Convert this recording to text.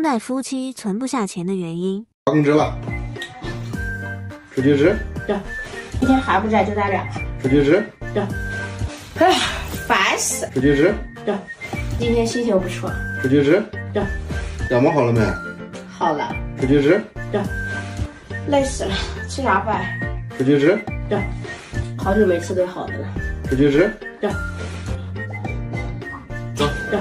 当代夫妻存不下钱的原因。发工资了，出去吃。对，一天还不在就在这。出去吃。对，哎呀，烦死。出去吃。对，今天心情不错。出去吃。对，感冒好了没？好了。出去吃。对，累死了，吃啥饭？出去吃。对，好久没吃顿好的了。出去吃。对，走。对。